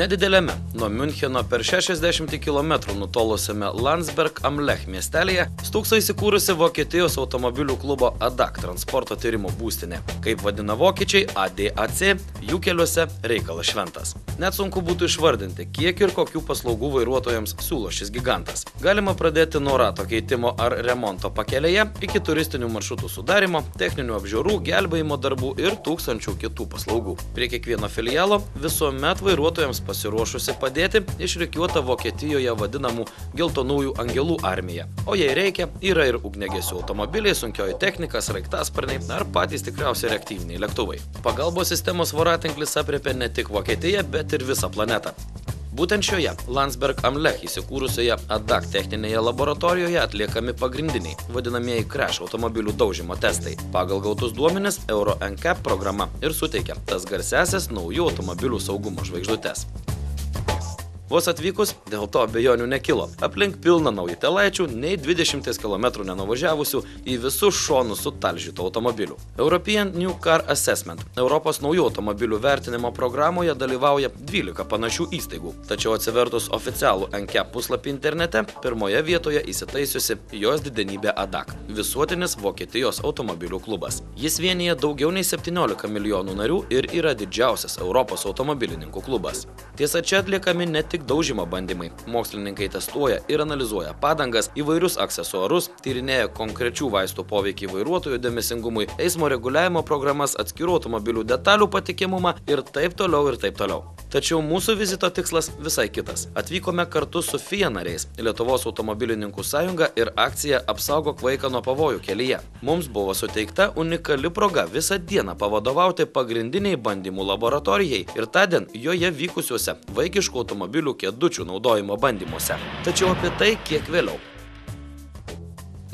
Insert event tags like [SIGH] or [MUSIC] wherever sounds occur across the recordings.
Nedidelėme, nuo Müncheno per 60 km nutolusiame Landsberg am Lech miestelėje stūkso įsikūrusi Vokietijos automobilių klubo ADAC transporto tyrimo būstinė. Kaip vadina vokiečiai ADAC, jų keliuose reikalas šventas. Net sunku būtų išvardinti, kiek ir kokių paslaugų vairuotojams siūlo šis gigantas. Galima pradėti nuo rato keitimo ar remonto pakelėje iki turistinių maršrutų sudarimo, techninių apžiūrų, gelbėjimo darbų ir tūkstančių kitų paslaugų. Prie kiekvieno filialo visuomet vairuotojams pasiruošusi padėti išrikiuota Vokietijoje vadinamų geltonųjų angelų armija. O jei reikia, yra ir ugnegesių automobiliai, sunkioji technika, sraigtasparniai ar patys tikriausiai reaktyviniai lėktuvai. Pagalbos sistemos voratinklis apriepia ne tik Vokietiją, bet ir visą planetą. Būtent šioje Landsberg Amlech įsikūrusioje ADAC techninėje laboratorijoje atliekami pagrindiniai, vadinamieji crash automobilių daužimo testai. Pagal gautus duomenis Euro NCAP programa ir suteikia tas garsesias naujų automobilių saugumo žvaigždutes. Vos atvykus, dėl to abejonių nekilo. Aplink pilna naujitelaičių, nei 20 km nenuvažiavusių į visus šonus sutalžytų automobilių. European New Car Assessment Europos naujų automobilių vertinimo programoje dalyvauja 12 panašių įstaigų. Tačiau atsivertus oficialų NCAP puslapį internete, pirmoje vietoje įsitaisiusi jos didenybė ADAC - visuotinis Vokietijos automobilių klubas. Jis vienyje daugiau nei 17 milijonų narių ir yra didžiausias Europos automobilininkų klubas. Tiesa, čia atliekami ne tik daužimo bandymai. Mokslininkai testuoja ir analizuoja padangas, įvairius aksesuarus, tyrinėja konkrečių vaistų poveikį vairuotojų dėmesingumui, eismo reguliavimo programas, atskirų automobilių detalių patikimumą ir taip toliau ir taip toliau. Tačiau mūsų vizito tikslas visai kitas. Atvykome kartu su FIA nariais, Lietuvos automobilininkų sąjunga ir akcija Apsaugok vaiką nuo pavojų kelyje. Mums buvo suteikta unikali proga visą dieną pavadovauti pagrindiniai bandymų laboratorijai ir tądien joje vykusiuose vaikiškų automobilių kėdučių naudojimo bandymuose. Tačiau apie tai kiek vėliau.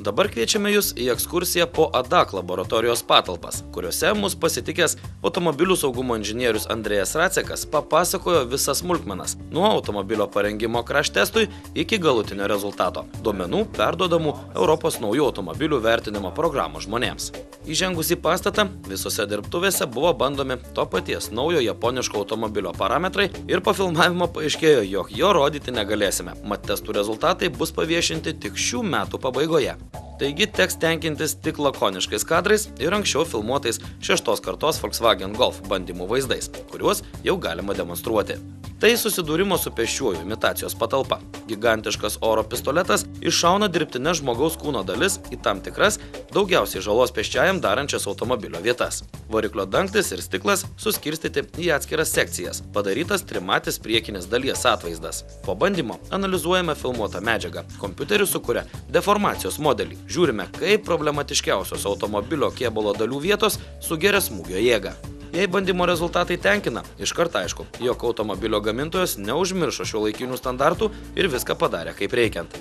Dabar kviečiame Jūs į ekskursiją po ADAC laboratorijos patalpas, kuriuose mus pasitikęs automobilių saugumo inžinierius Andrėjas Racekas papasakojo visas smulkmenas - nuo automobilio parengimo crash testui iki galutinio rezultato - duomenų perduodamų Europos naujų automobilių vertinimo programos žmonėms. Įžengus į pastatą, visose dirbtuvėse buvo bandomi to paties naujo japoniško automobilio parametrai ir po filmavimo paaiškėjo, jog jo rodyti negalėsime, mat testų rezultatai bus paviešinti tik šių metų pabaigoje. Taigi teks tenkintis tik lakoniškais kadrais ir anksčiau filmuotais šeštos kartos Volkswagen Golf bandymų vaizdais, kuriuos jau galima demonstruoti. Tai susidūrimo su pešiuoju imitacijos patalpa. Gigantiškas oro pistoletas iššauna dirbtinę žmogaus kūno dalis į tam tikras, daugiausiai žalos peščiajam darančias automobilio vietas. Variklio dangtis ir stiklas suskirstyti į atskiras sekcijas. Padarytas trimatis priekinės dalies atvaizdas. Po bandymo analizuojame filmuotą medžiagą. Kompiuteris sukuria deformacijos modelį. Žiūrime, kaip problematiškiausios automobilio kėbulo dalių vietos sugeria smūgio jėgą. Jei bandymo rezultatai tenkina, iškart aišku, jog automobilio gamintojas neužmiršo šio laikinių standartų ir viską padarė kaip reikiant.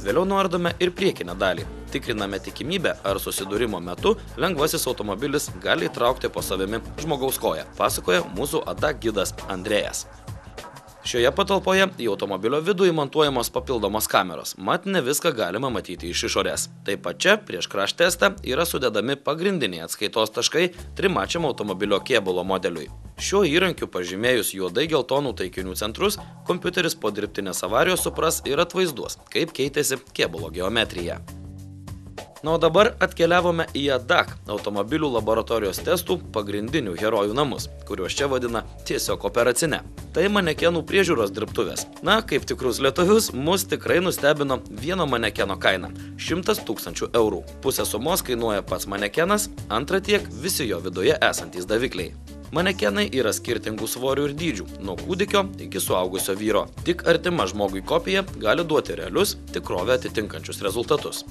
Vėliau nuardome ir priekinę dalį. Tikriname tikimybę, ar susidūrimo metu lengvasis automobilis gali įtraukti po savimi žmogaus koją, pasakoja mūsų ADA gidas Andrėjas. Šioje patalpoje į automobilio vidų įmontuojamos papildomos kameros, mat ne viską galima matyti iš išorės. Taip pat čia prieš crash testą yra sudedami pagrindiniai atskaitos taškai trimačiam automobilio kėbulo modeliui. Šiuo įrankiu pažymėjus juodai geltonų taikinių centrus, kompiuteris po dirbtinės avarijos supras ir atvaizduos, kaip keitėsi kėbulo geometrija. Na o dabar atkeliavome į ADAC automobilių laboratorijos testų pagrindinių herojų namus, kuriuos čia vadina tiesiog operacinė. Tai manekenų priežiūros dirbtuvės. Na, kaip tikrus lietuvius, mus tikrai nustebino vieno manekeno kaina - 100 tūkstančių eurų. Pusę sumos kainuoja pats manekenas, antra tiek visi jo viduje esantys davikliai. Manekenai yra skirtingų svorių ir dydžių, nuo kūdikio iki suaugusio vyro. Tik artima žmogui kopija gali duoti realius, tikrovę atitinkančius rezultatus.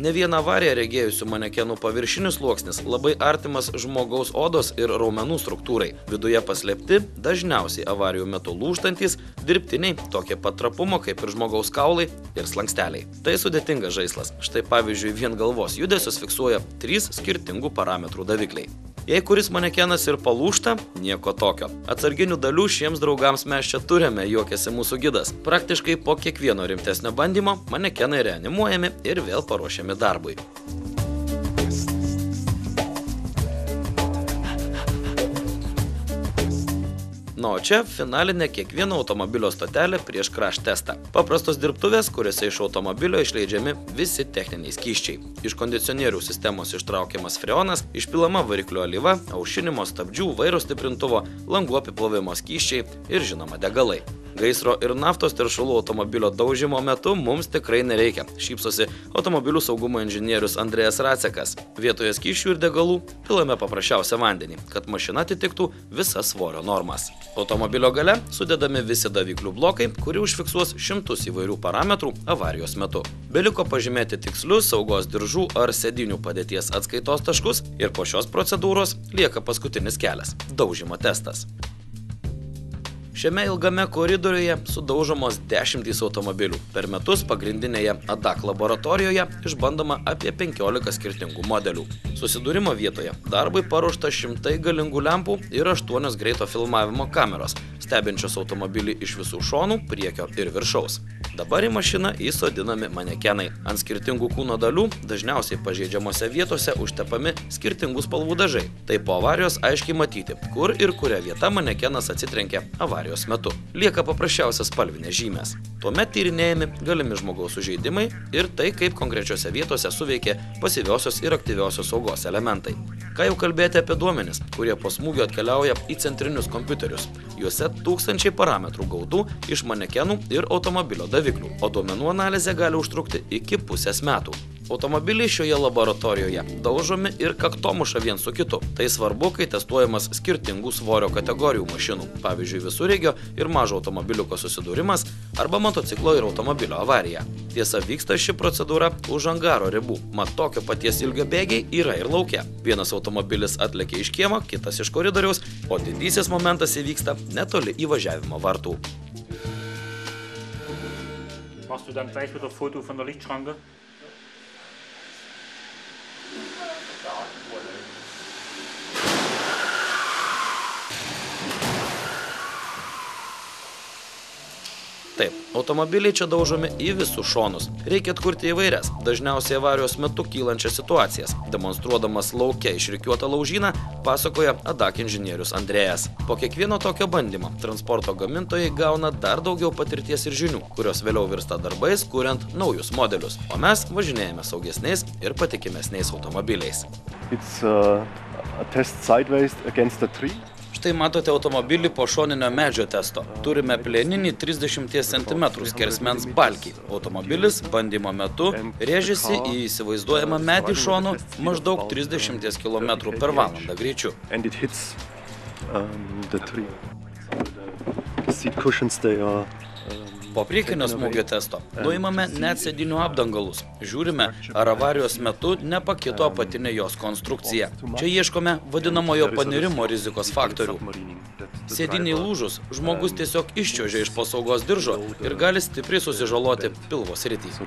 Ne vieną avariją regėjusių manekenų paviršinis sluoksnis labai artimas žmogaus odos ir raumenų struktūrai. Viduje paslėpti, dažniausiai avarijų metu lūštantis, dirbtiniai, tokie pat trapumo kaip ir žmogaus kaulai ir slanksteliai. Tai sudėtingas žaislas. Štai pavyzdžiui, vien galvos judesius fiksuoja trys skirtingų parametrų davikliai. Jei kuris manekenas ir palūšta, nieko tokio. Atsarginių dalių šiems draugams mes čia turime, juokėsi mūsų gidas. Praktiškai po kiekvieno rimtesnio bandymo manekenai reanimuojami ir vėl paruošiami darbui. Na, o čia finalinė kiekvieno automobilio stotelė prieš crash testą. Paprastos dirbtuvės, kuriuose iš automobilio išleidžiami visi techniniai skyščiai. Iš kondicionierių sistemos ištraukiamas freonas, išpilama variklio alyva, aušinimo stabdžių, vairo stiprintuvo, langų apiplovimo skyščiai ir žinoma degalai. Gaisro ir naftos teršalų automobilio daužimo metu mums tikrai nereikia, šypsosi automobilių saugumo inžinierius Andrėjas Racekas. Vietoje skyšių ir degalų pilame paprasčiausią vandenį, kad mašina atitiktų visas svorio normas. Automobilio gale sudedami visi daviklių blokai, kurie užfiksuos šimtus įvairių parametrų avarijos metu. Beliko pažymėti tikslius saugos diržų ar sėdinių padėties atskaitos taškus ir po šios procedūros lieka paskutinis kelias - daužimo testas. Šiame ilgame koridoriuje sudaužomos dešimtys automobilių. Per metus pagrindinėje ADAC laboratorijoje išbandoma apie 15 skirtingų modelių. Susidūrimo vietoje darbui paruošta šimtai galingų lempų ir aštuonios greito filmavimo kameros, stebinčios automobilį iš visų šonų, priekio ir viršaus. Dabar į mašiną įsodinami manekenai. Ant skirtingų kūno dalių, dažniausiai pažeidžiamose vietose užtepami skirtingų spalvų dažai. Tai po avarijos aiškiai matyti, kur ir kuria vieta manekenas atsitrenkė avarijos metu. Lieka paprasčiausias spalvinės žymės. Tuomet tyrinėjami galimi žmogaus sužeidimai ir tai, kaip konkrečiose vietose suveikė pasyviosios ir aktyviosios saugos elementai. Ką jau kalbėti apie duomenis, kurie po smūgio atkeliauja į centrinius kompiuterius. Juose tūkstančiai parametrų gaudų iš manekenų ir automobilio daviklių, o duomenų analizė gali užtrukti iki pusės metų. Automobiliai šioje laboratorijoje daužomi ir kaktomuša vien su kitu. Tai svarbu, kai testuojamas skirtingų svorio kategorijų mašinų, pavyzdžiui, visureigio ir mažo automobiliuko susidūrimas arba motociklo ir automobilio avarija. Tiesa, vyksta ši procedūra už angaro ribų, mat tokio paties ilgio bėgiai yra ir laukia. Vienas automobilis atlekia iš kiemo, kitas iš koridoriaus, o didysis momentas įvyksta netoli įvažiavimo vartų. Machst du dann gleich wieder Foto von der Lichtschranke? Taip, automobiliai čia daužomi į visus šonus. Reikia atkurti įvairias, dažniausiai avarijos metu kylančias situacijas. Demonstruodamas laukia išrikiuotą laužyną, pasakoja ADAK inžinierius Andrėjas. Po kiekvieno tokio bandymo transporto gamintojai gauna dar daugiau patirties ir žinių, kurios vėliau virsta darbais, kuriant naujus modelius. O mes važinėjame saugesniais ir patikimesniais automobiliais. It's uh, a test sideways against a tree. Štai matote automobilį po šoninio medžio testo. Turime plėninį 30 cm skersmens balkį. Automobilis bandymo metu rėžėsi į įsivaizduojamą medį šonu maždaug 30 km per valandą greičiu. Um, the seat cushions, they are Po priekinio smūgio testo nuimame net sėdinių apdangalus. Žiūrime, ar avarijos metu nepakito apatinė jos konstrukcija. Čia ieškome vadinamojo panirimo rizikos faktorių. Sėdiniai lūžus, žmogus tiesiog iščiožia iš pasaugos diržo ir gali stipriai susižaloti pilvo sritį. so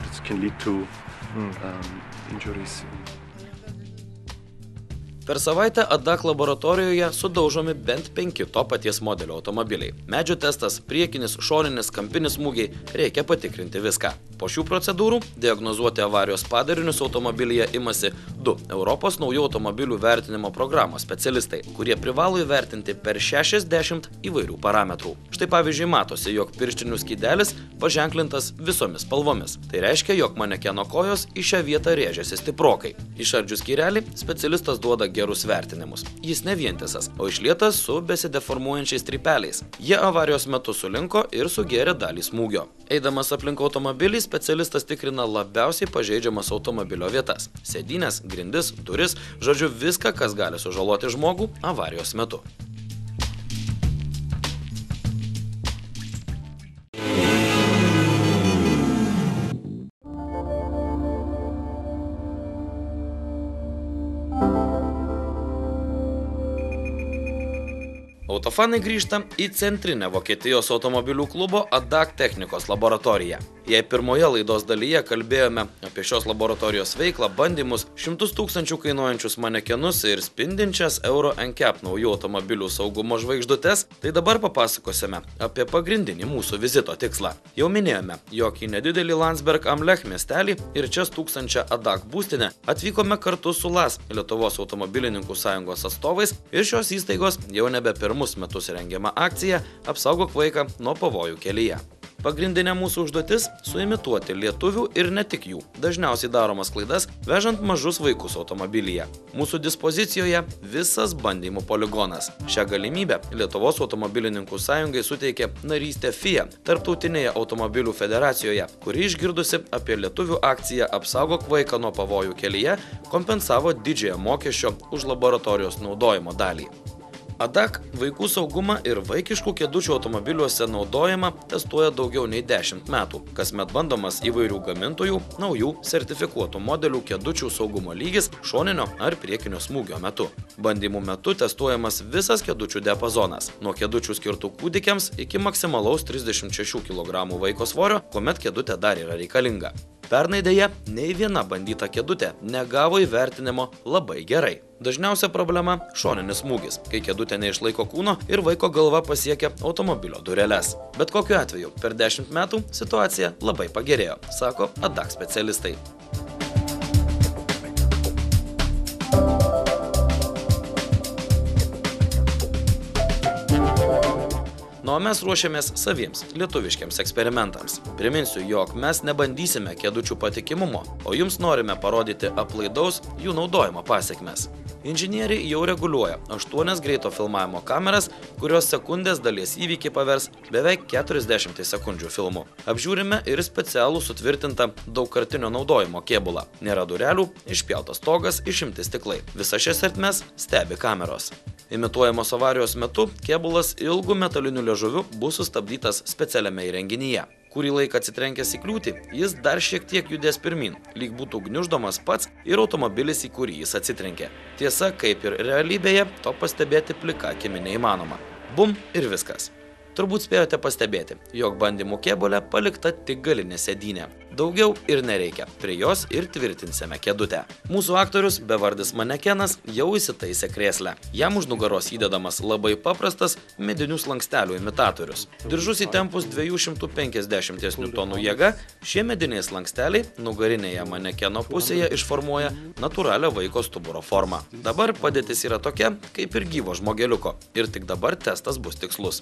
Per savaitę ADAK laboratorijoje sudaužomi bent penki to paties modelio automobiliai. Medžio testas, priekinis, šoninis, kampinis smūgiai - reikia patikrinti viską. Po šių procedūrų diagnozuoti avarijos padarinius automobilyje imasi du Europos naujų automobilių vertinimo programos specialistai, kurie privalo įvertinti per 60 įvairių parametrų. Štai pavyzdžiui matosi, jog pirštinių skydelis paženklintas visomis spalvomis. Tai reiškia, jog manekeno kojos į šią vietą rėžiasi stiprokai. Išardžius skyrelį specialistas duoda gerus vertinimus. Jis ne vientisas, o išlietas su besideformuojančiais tripeliais. Jie avarijos metu sulinko ir sugėrė dalį smūgio. Eidamas aplink automobilį, specialistas tikrina labiausiai pažeidžiamas automobilio vietas - sėdynės, grindis, duris, žodžiu viską, kas gali sužaloti žmogų avarijos metu. Autofanai grįžta į centrinę Vokietijos automobilių klubo ADAC technikos laboratoriją. Jei pirmoje laidos dalyje kalbėjome apie šios laboratorijos veiklą, bandymus, šimtus tūkstančių kainuojančius manekenus ir spindinčias Euro NCAP naujų automobilių saugumo žvaigždutes, tai dabar papasakosime apie pagrindinį mūsų vizito tikslą. Jau minėjome, jog į nedidelį Landsberg Amlech miestelį ir čia tūkstančią ADAK būstinę atvykome kartu su LAS, Lietuvos automobilininkų sąjungos atstovais ir šios įstaigos jau nebe pirmus metus rengiama akcija Apsaugok vaiką nuo pavojų kelyje. Pagrindinė mūsų užduotis - suimituoti lietuvių ir ne tik jų, dažniausiai daromas klaidas, vežant mažus vaikus automobilyje. Mūsų dispozicijoje visas bandymų poligonas. Šią galimybę Lietuvos automobilininkų sąjungai suteikė narystė FIA, Tarptautinėje automobilių federacijoje, kuri išgirdusi apie lietuvių akciją Apsaugok vaiką nuo pavojų kelyje, kompensavo didžiąją mokesčio už laboratorijos naudojimo dalį. ADAK vaikų saugumą ir vaikiškų kėdučių automobiliuose naudojimą testuoja daugiau nei 10 metų. Kasmet bandomas įvairių gamintojų, naujų, sertifikuotų modelių kėdučių saugumo lygis šoninio ar priekinio smūgio metu. Bandymų metu testuojamas visas kėdučių diapazonas - nuo kėdučių skirtų kūdikiams iki maksimalaus 36 kg vaiko svorio, kuomet kėdutė dar yra reikalinga. Pernai dėja, nei viena bandyta kėdutė negavo įvertinimo labai gerai. Dažniausia problema - šoninis smūgis, kai kėdutė neišlaiko kūno ir vaiko galva pasiekia automobilio dureles. Bet kokiu atveju, per 10 metų situacija labai pagerėjo, sako ADAK specialistai. Na, o mes ruošiamės saviems, lietuviškiams eksperimentams. Priminsiu, jog mes nebandysime kėdučių patikimumo, o jums norime parodyti aplaidaus jų naudojimo pasiekmes. Inžinieriai jau reguliuoja 8 greito filmavimo kameras, kurios sekundės dalies įvykį pavers beveik 40 sekundžių filmu. Apžiūrime ir specialų sutvirtintą daugkartinio naudojimo kėbulą. Nėra durelių, išpjautas stogas, išimti stiklai. Visas šias ertmes stebi kameros. Imituojamos avarijos metu kėbulas ilgu metaliniu liežuviu bus sustabdytas specialiame įrenginyje. Kurį laiką atsitrenkęs į kliūtį, jis dar šiek tiek judės pirmin, lyg būtų gniuždomas pats ir automobilis, į kurį jis atsitrenkė. Tiesa, kaip ir realybėje, to pastebėti plika akimi neįmanoma. Bum ir viskas. Turbūt spėjote pastebėti, jog bandymų kėbulė palikta tik galinė sėdynė. Daugiau ir nereikia, prie jos ir tvirtinsime kėdutę. Mūsų aktorius, bevardis manekenas, jau įsitaisė krėslę. Jam už nugaros įdedamas labai paprastas medinių slankstelių imitatorius. Diržus įtempus 250 N jėga, šie mediniai slanksteliai nugarinėje manekeno pusėje išformuoja natūralią vaiko stuburo formą. Dabar padėtis yra tokia, kaip ir gyvo žmogeliuko. Ir tik dabar testas bus tikslus.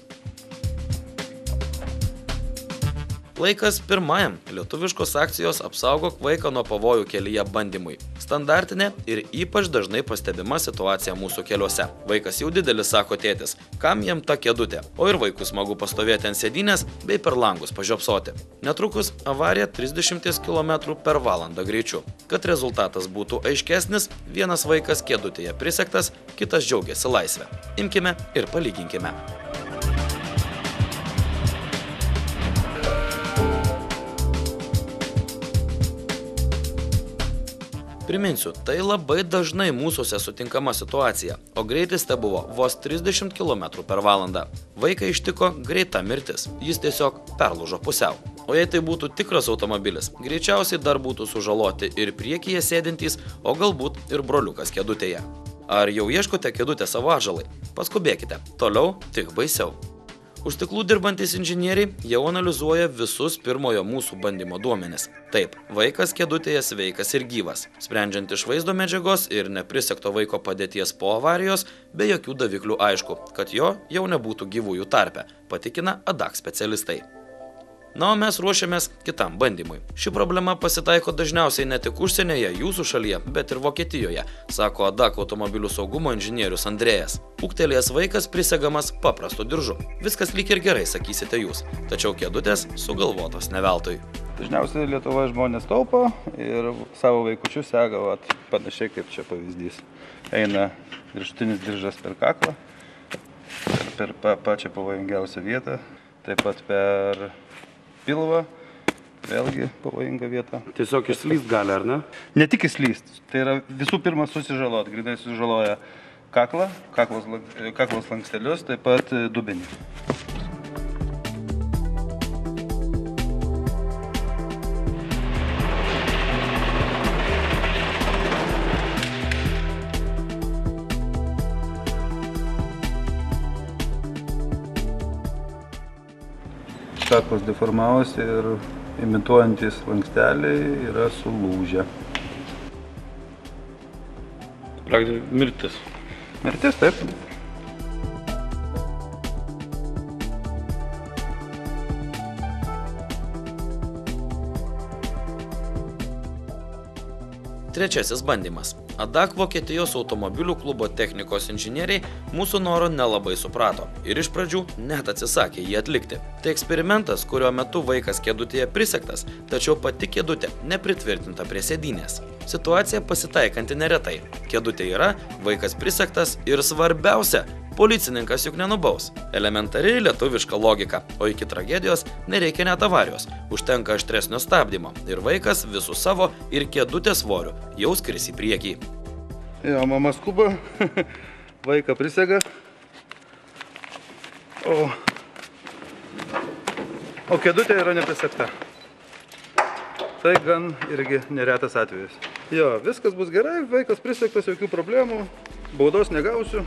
Laikas pirmajam lietuviškos akcijos apsaugok vaiką nuo pavojų kelyje bandymui. Standartinė ir ypač dažnai pastebima situacija mūsų keliuose. Vaikas jau didelis, sako tėtis, kam jam ta kėdutė, o ir vaikus smagu pastovėti ant sėdynės bei per langus pažiopsoti. Netrukus avarija 30 km per valandą greičiu. Kad rezultatas būtų aiškesnis, vienas vaikas kėdutėje prisektas, kitas džiaugiasi laisvę. Imkime ir palyginkime. Priminsiu, tai labai dažnai mūsųse sutinkama situacija, o greitis te buvo vos 30 km per valandą. Vaiką ištiko greita mirtis, jis tiesiog perlūžo pusiau. O jei tai būtų tikras automobilis, greičiausiai dar būtų sužaloti ir priekyje sėdintys, o galbūt ir broliukas kėdutėje. Ar jau ieškote kėdutę savo atžalai? Paskubėkite, toliau tik baisiau. Už stiklų dirbantis inžinieriai jau analizuoja visus pirmojo mūsų bandymo duomenis. Taip, vaikas kėdutėje sveikas ir gyvas. Sprendžiant iš vaizdo medžiagos ir neprisekto vaiko padėties po avarijos, be jokių daviklių aišku, kad jo jau nebūtų gyvųjų tarpe, patikina ADAK specialistai. Na, o mes ruošiamės kitam bandymui. Ši problema pasitaiko dažniausiai ne tik užsienyje, jūsų šalyje, bet ir Vokietijoje, sako ADAK automobilių saugumo inžinierius Andrėjas. Puktelėjęs vaikas prisegamas paprastu diržu. Viskas lyg ir gerai, sakysite jūs, tačiau kėdutės sugalvotos ne veltui. Dažniausiai Lietuvoje žmonės taupo ir savo vaikučius sega vat, panašiai kaip čia pavyzdys. Eina viršutinis diržas per kaklą, per, per pa, pačią pavojingiausią vietą, taip pat per pilvą, vėlgi pavojinga vieta. Tiesiog išslyst gali, ar ne? Ne tik įslyst, tai yra visų pirma susižalot, grinai susižaloja kaklą, kaklos, kaklos lankstelius, taip pat e, dubenį. Kaklas deformavosi ir imituojantis lanksteliai yra sulūžę. Praktiškai mirtis. Mirtis taip. Trečiasis bandymas. Adak Vokietijos automobilių klubo technikos inžinieriai mūsų noro nelabai suprato ir iš pradžių net atsisakė jį atlikti. Tai eksperimentas, kurio metu vaikas kėdutėje prisektas, tačiau pati kėdutė nepritvirtinta prie sėdynės. Situacija pasitaikanti neretai. Kėdutė yra, vaikas prisektas ir svarbiausia Policininkas juk nenubaus. Elementariai lietuviška logika, o iki tragedijos nereikia net avarijos, užtenka aštresnio stabdymo ir vaikas visų savo ir kėdutės svoriu jau skris į priekį. Jo, mama skuba, [LAUGHS] vaiką prisega. O, o kėdutė yra neprisegta. Tai gan irgi neretas atvejis. Jo, viskas bus gerai, vaikas prisegtas, jokių problemų, baudos negausiu.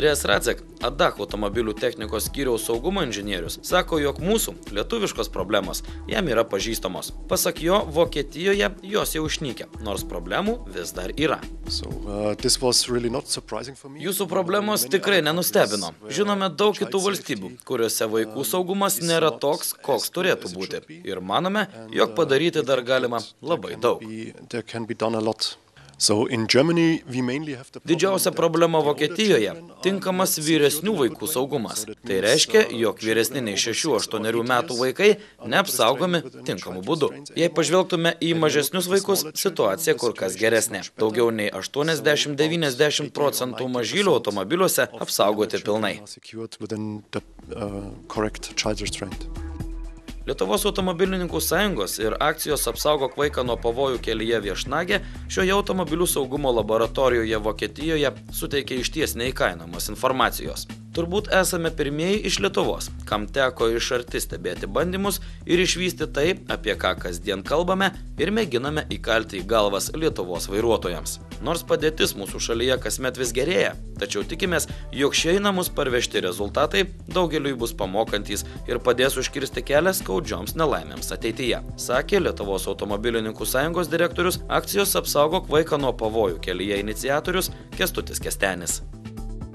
Andrėjas Racek, ADAC automobilių technikos skyriaus saugumo inžinierius, sako, jog mūsų lietuviškos problemos jam yra pažįstamos. Pasak jo, Vokietijoje jos jau išnykę, nors problemų vis dar yra. So, uh, really. Jūsų problemos tikrai nenustebino. Žinome daug kitų valstybių, kuriuose vaikų saugumas nėra toks, koks turėtų būti. Ir manome, jog padaryti dar galima labai daug. Didžiausia problema Vokietijoje - tinkamas vyresnių vaikų saugumas. Tai reiškia, jog vyresni nei 6-8 metų vaikai neapsaugomi tinkamu būdu. Jei pažvelgtume į mažesnius vaikus, situacija kur kas geresnė. Daugiau nei 80-90 procentų mažylių automobiliuose apsaugoti pilnai. Lietuvos automobilininkų sąjungos ir akcijos apsaugok vaiką nuo pavojų kelyje viešnagė šioje automobilių saugumo laboratorijoje Vokietijoje suteikė išties neįkainojamos informacijos. Turbūt esame pirmieji iš Lietuvos, kam teko iš arti stebėti bandymus ir išvysti tai, apie ką kasdien kalbame ir mėginame įkalti į galvas Lietuvos vairuotojams. Nors padėtis mūsų šalyje kasmet vis gerėja, tačiau tikimės, jog šie į namus parvežti rezultatai daugeliui bus pamokantis ir padės užkirsti kelią skaudžioms nelaimėms ateityje, sakė Lietuvos automobilininkų sąjungos direktorius akcijos apsaugok vaiką nuo pavojų kelyje iniciatorius Kestutis Kestenis.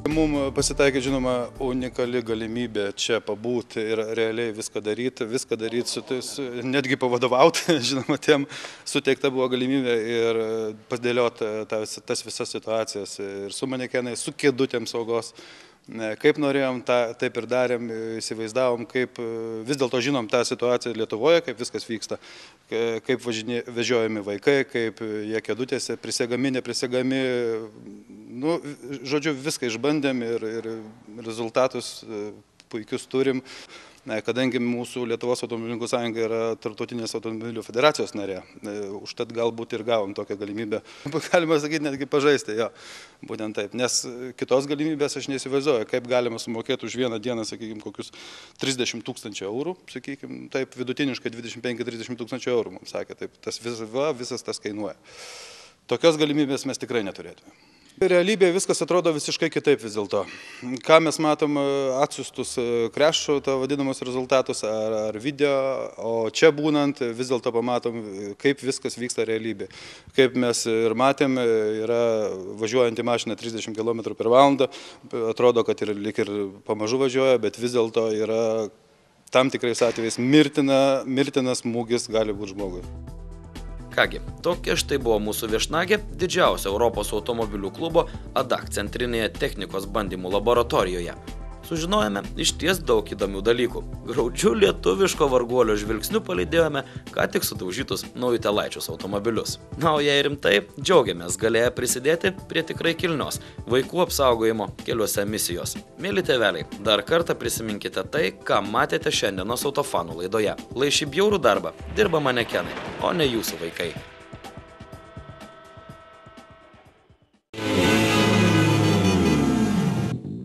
Mums pasitaikė, žinoma, unikali galimybė čia pabūti ir realiai viską daryti, viską daryti, su, tais- netgi pavadovauti, [LAUGHS] žinoma, tiem suteikta buvo galimybė ir padėlioti tas, tas visas situacijas ir su manekenai, su kėdutėm saugos. Kaip norėjom, tą, taip ir darėm, įsivaizdavom, kaip e, vis dėlto žinom tą situaciją Lietuvoje, kaip viskas vyksta, ka- kaip važinė, vežiojami vaikai, kaip jie kėdutėse, prisegami, neprisegami. Nu, žodžiu, viską išbandėm ir, ir rezultatus e, puikius turim. Ne, Kadangi mūsų Lietuvos automobilininkų sąjunga yra Tartutinės automobilių federacijos narė, e, užtat galbūt ir gavom tokią galimybę, [LAUGHS] galima sakyti, netgi pažaisti, jo, būtent taip, nes kitos galimybės aš neįsivaizduoju, kaip galima sumokėti už vieną dieną, sakykime, kokius 30 tūkstančių eurų, sakykime, taip vidutiniškai 25-30 tūkstančių eurų, mums sakė, taip, tas vis, va, visas tas kainuoja. Tokios galimybės mes tikrai neturėtume. Realybėje viskas atrodo visiškai kitaip vis dėlto. Ką mes matom e, atsiustus e, krešų, to vadinamus rezultatus ar, ar video, o čia būnant e, vis dėlto pamatom, kaip viskas vyksta realybėje. Kaip mes ir matėm, yra važiuojanti mašina 30 km per valandą, atrodo, kad ir lik ir pamažu važiuoja, bet vis dėlto yra tam tikrais atvejais mirtina, mirtinas smūgis gali būti žmogui. Kągi, tokia štai buvo mūsų viešnagė didžiausio Europos automobilių klubo ADAC centrinėje technikos bandymų laboratorijoje. Sužinojome iš ties daug įdomių dalykų. Graudžių lietuviško varguolio žvilgsnių palydėjome ką tik sudaužytus naujitelaičius automobilius. Na, o jei rimtai, džiaugiamės galėję prisidėti prie tikrai kilnios vaikų apsaugojimo keliuose misijos. Mėly tėveliai, dar kartą prisiminkite tai, ką matėte šiandienos autofanų laidoje. Lai šį bjaurų darbą dirba manekenai, o ne jūsų vaikai.